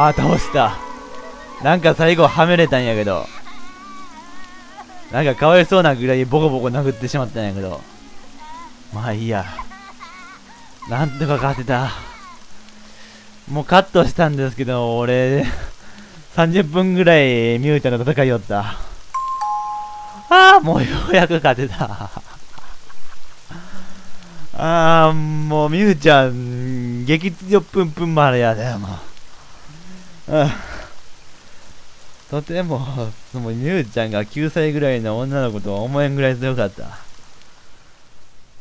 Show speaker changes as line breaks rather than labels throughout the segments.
あー倒した。なんか最後はめれたんやけど。なんかかわいそうなぐらいボコボコ殴ってしまったんやけど。まあいいや。なんとか勝てた。もうカットしたんですけど俺30分ぐらいミューちゃんと戦いよった。ああもうようやく勝てた。ああもうミューちゃん激強プンプン丸やでもううんとても、そのミューちゃんが9歳ぐらいの女の子とは思えんぐらい強かった。あ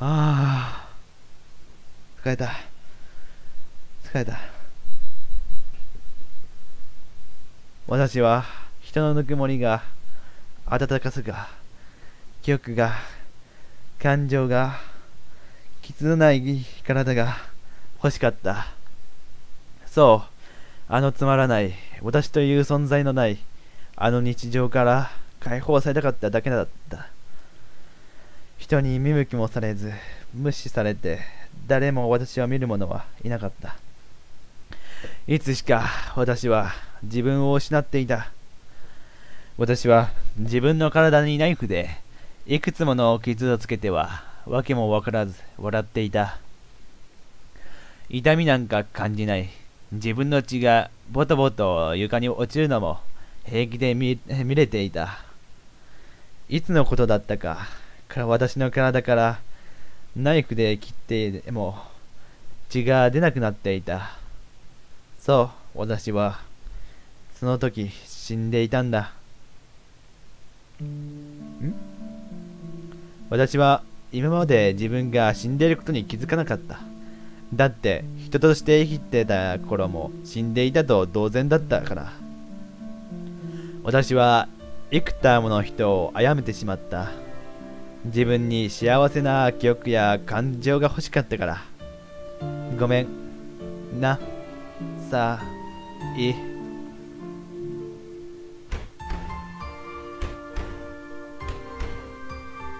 あ、疲れた。疲れた。私は人のぬくもりが、温かさが、記憶が、感情が、傷のない体が欲しかった。そう、あのつまらない、私という存在のないあの日常から解放されたかっただけだった。人に見向きもされず、無視されて、誰も私を見る者はいなかった。いつしか私は自分を失っていた。私は自分の体にナイフでいくつもの傷をつけては訳もわからず笑っていた。痛みなんか感じない。自分の血がボトボト床に落ちるのも平気で見れていた。いつのことだったか、から私の体からナイフで切っても血が出なくなっていた。そう、私は、その時死んでいたんだ。ん？私は今まで自分が死んでいることに気づかなかった。だって人として生きてた頃も死んでいたと同然だったから。私は幾多もの人を殺めてしまった。自分に幸せな記憶や感情が欲しかったから。ごめん。な。さ、いい。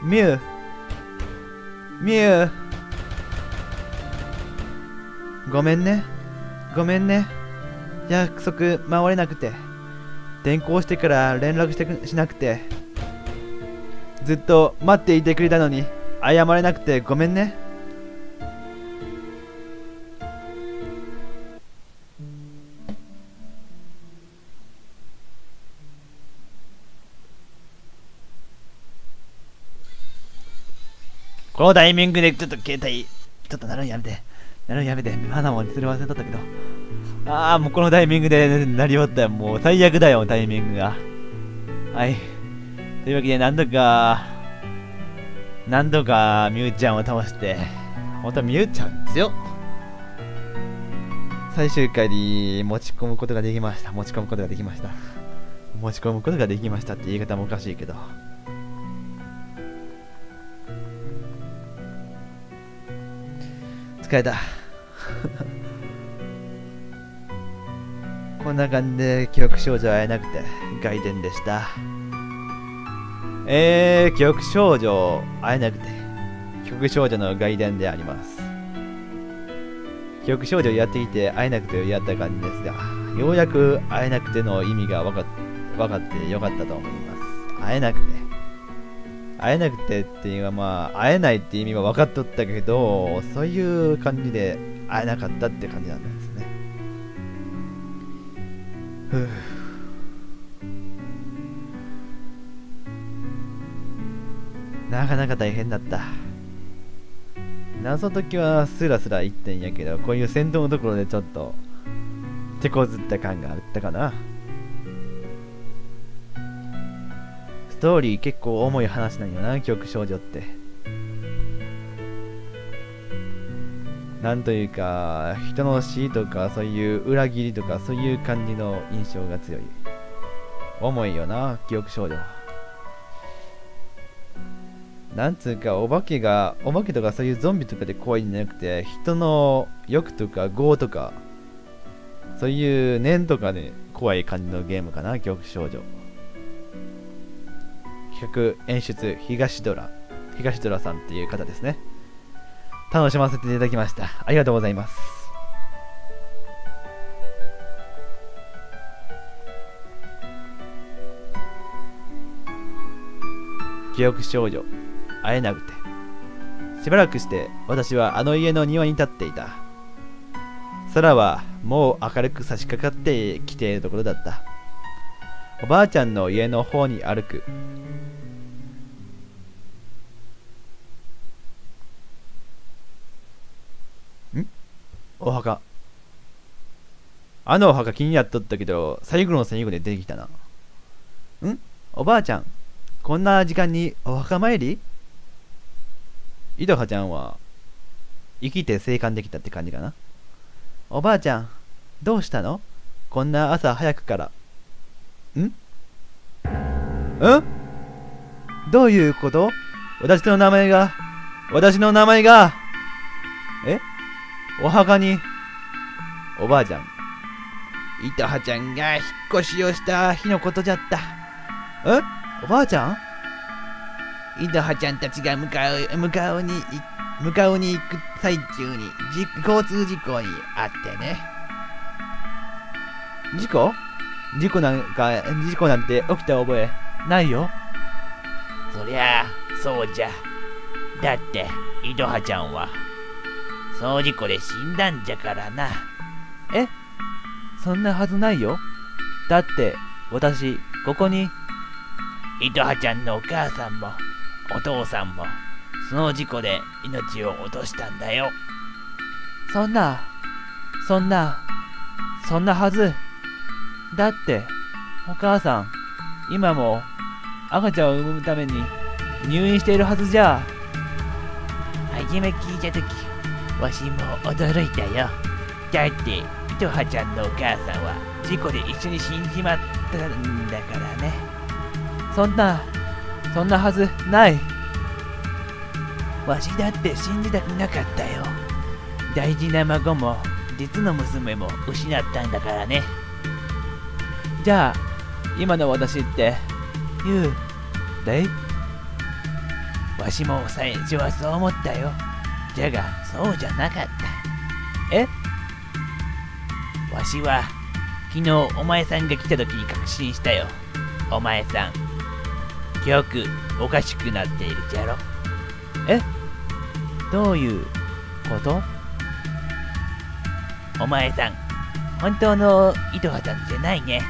ミュウ。ミュウ。ごめんね。ごめんね。約束守れなくて。転校してから連絡してしなくてずっと待っていてくれたのに謝れなくてごめんねこのタイミングでちょっと携帯ちょっとなるのやめてなるやめて花もそれ忘れとったけどああ、もうこのタイミングでなりおったよ。もう最悪だよ、タイミングが。はい。というわけで、何度か、何度かミュウちゃんを倒して、本当はミュウちゃん強っ。最終回に持ち込むことができました。持ち込むことができました。持ち込むことができましたって言い方もおかしいけど。疲れた。こんな感じで記憶少女会えなくて外伝でした。えー、記憶少女会えなくて記憶少女の外伝であります。記憶少女やってきて会えなくてやった感じですが、ようやく会えなくての意味が分か分かってよかったと思います。会えなくて。会えなくてっていうのはまあ、会えないって意味は分かっとったけど、そういう感じで会えなかったって感じなんですね。なかなか大変だった。謎解きはスラスラ言ってんやけど、こういう戦闘のところでちょっと手こずった感があったかな。ストーリー結構重い話なんよな、曲少女って。なんというか、人の死とか、そういう裏切りとか、そういう感じの印象が強い。重いよな、記憶少女。なんつうか、お化けが、お化けとかそういうゾンビとかで怖いんじゃなくて、人の欲とか業とか、そういう念とかで怖い感じのゲームかな、記憶少女。企画演出東ドラ東ドラさんっていう方ですね。楽しませていただきました。ありがとうございます。記憶少女会えなくて。しばらくして私はあの家の庭に立っていた。空はもう明るく差し掛かってきているところだった。おばあちゃんの家の方に歩く。お墓。あのお墓気になっとったけど最後の最後で出てきたな。ん？おばあちゃんこんな時間にお墓参り？いとはちゃんは生きて生還できたって感じかな。おばあちゃんどうしたの？こんな朝早くから。ん？ん？どういうこと？私の名前が私の名前が。お墓におばあちゃんいとはちゃんが引っ越しをした日のことじゃった。え？おばあちゃん？いとはちゃんたちが向かう向かうに向かうに行く最中に交通事故にあってね。事故？事故なんか事故なんて起きた覚えないよ。
そりゃあそうじゃ。だっていとはちゃんはその事故で死んだんじゃからな。
え？そんなはずないよ。だって私ここに。
いとはちゃんのお母さんもお父さんもその事故で命を落としたんだよ。
そんなそんなそんなはず。だってお母さん今も赤ちゃんを産むために入院しているはずじゃ。
初め聞いた時わしも驚いたよ。だっていとはちゃんのお母さんは事故で一緒に死んじまったんだからね。
そんなそんなはずない。
わしだって信じたくなかったよ。大事な孫も実の娘も失ったんだからね。
じゃあ今の私って言うで？
わしも最初はそう思ったよじゃがそうじゃなかった。
え？
わしは昨日お前さんが来た時に確信したよ。お前さん記憶おかしくなっているじゃろ？
え？どういうこと？
お前さん本当のいとはちゃんじゃないね。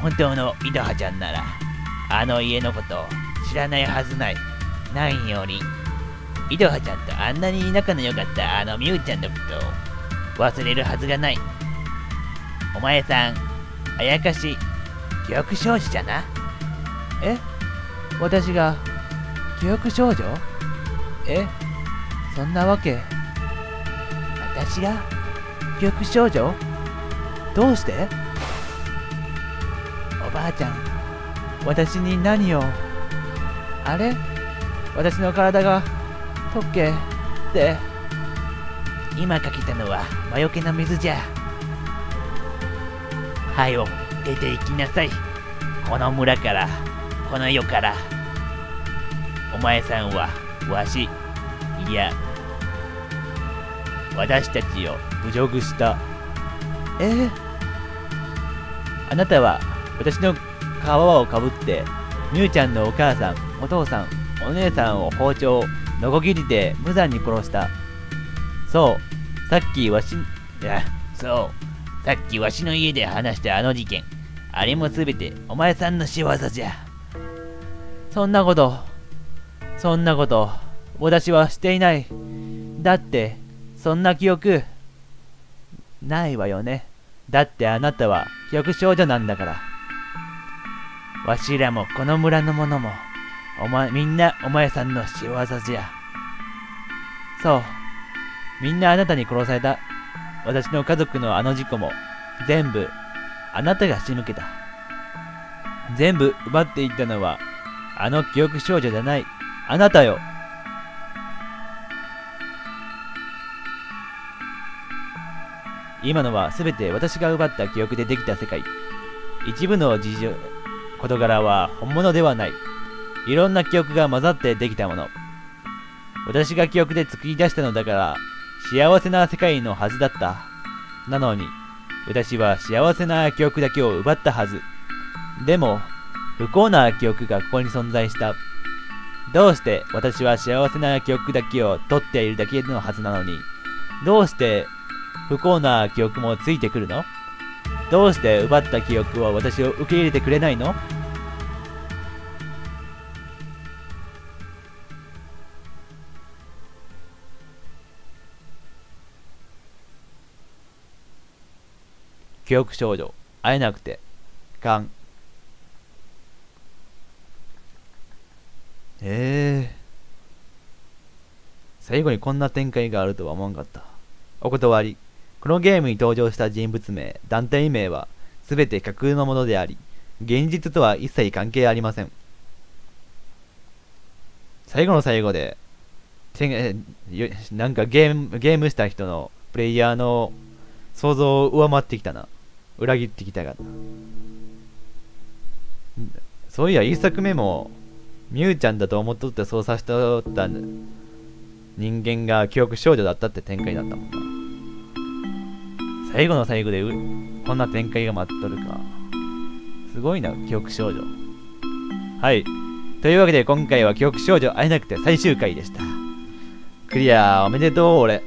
本当のいとはちゃんならあの家のことを知らないはずない。ないより。いとはちゃんとあんなに仲の良かったあのみゆちゃんのことを忘れるはずがない。お前さんあやかし記憶少女じゃな？
え？私が記憶少女？え？そんなわけ？
私が
記憶少女？どうして？
おばあちゃん
私に何を？あれ？私の体が溶けて
今かけたのは魔除けの水じゃ。はよ出て行きなさい。この村からこの世から。お前さんはわしいや私たちを侮辱した。
え？ー、あなたは私の皮をかぶってみゆちゃんのお母さんお父さんお姉さんを包丁のこぎりで無残に殺した。そう。さっきわし
やそう。さっきわしの家で話したあの事件。あれもすべてお前さんの仕業じゃ。
そんなことそんなこと私はしていない。だってそんな記憶ないわよね。だってあなたは記憶少女なんだから。
わしらもこの村の者もお前みんなお前さんの仕業じゃ。
そう。みんなあなたに殺された。私の家族のあの事故も全部あなたが仕向けた。全部奪っていったのはあの記憶少女じゃないあなたよ。今のは全て私が奪った記憶でできた世界。一部の事情事柄は本物ではない。いろんな記憶が混ざってできたもの。私が記憶で作り出したのだから幸せな世界のはずだった。なのに私は幸せな記憶だけを奪ったはず。でも不幸な記憶がここに存在した。
どうして私は幸せな記憶だけを取っているだけのはずなのに、どうして不幸な記憶もついてくるの？どうして奪った記憶を私を受け入れてくれないの？記憶少女、会えなくて、がん。
ええ最後にこんな展開があるとは思わんかった。お断り。このゲームに登場した人物名、団体名は、すべて架空のものであり、現実とは一切関係ありません。最後の最後で、てなんかゲーム、ゲームした人のプレイヤーの想像を上回ってきたな。裏切ってきたが。そういや、一作目も、ミュウちゃんだと思っとって操作しとった人間が記憶少女だったって展開だったもんな。最後の最後でこんな展開が待っとるか。すごいな、記憶少女。はい。というわけで今回は記憶少女会えなくて最終回でした。クリアおめでとう、俺。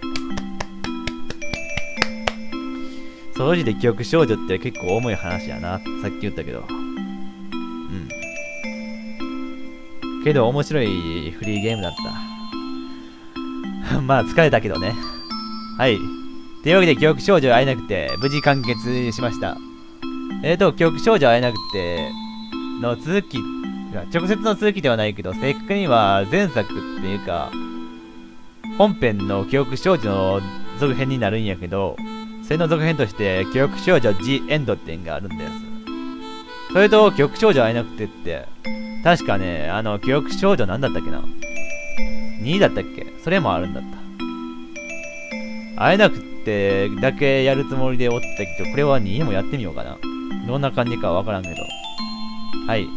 掃除で記憶少女って結構重い話やな。さっき言ったけど。うん。けど面白いフリーゲームだった。まあ疲れたけどね。はい。というわけで記憶少女会えなくて無事完結しました。えーと、記憶少女会えなくての続き、直接の続きではないけど、正確には前作っていうか、本編の記憶少女の続編になるんやけど、それの続編として、記憶少女 G エンドっていうのがあるんです。それと、記憶少女会えなくてって、確かね、あの、記憶少女なんだったっけな ?2 位だったっけ？それもあるんだった。会えなくてだけやるつもりでおったけど、これは2位もやってみようかな。どんな感じかわからんけど。はい。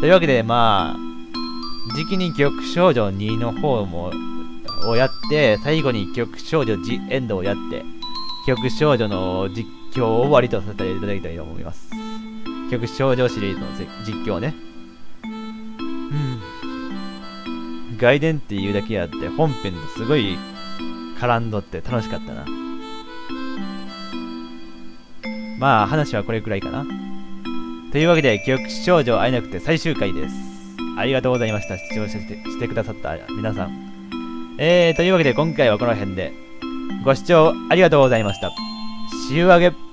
というわけで、まあ、時期に記憶少女2の方も、をやって、最後に記憶少女 G エンドをやって、記憶少女の実況を終わりとさせていただきたいと思います。記憶少女シリーズのぜ実況ね。うん。外伝っていうだけあって、本編とすごい絡んどって楽しかったな。まあ、話はこれくらいかな。というわけで、記憶少女会えなくて最終回です。ありがとうございました。視聴してしてくださった皆さん。えー、というわけで今回はこの辺で、ご視聴ありがとうございました。See you again!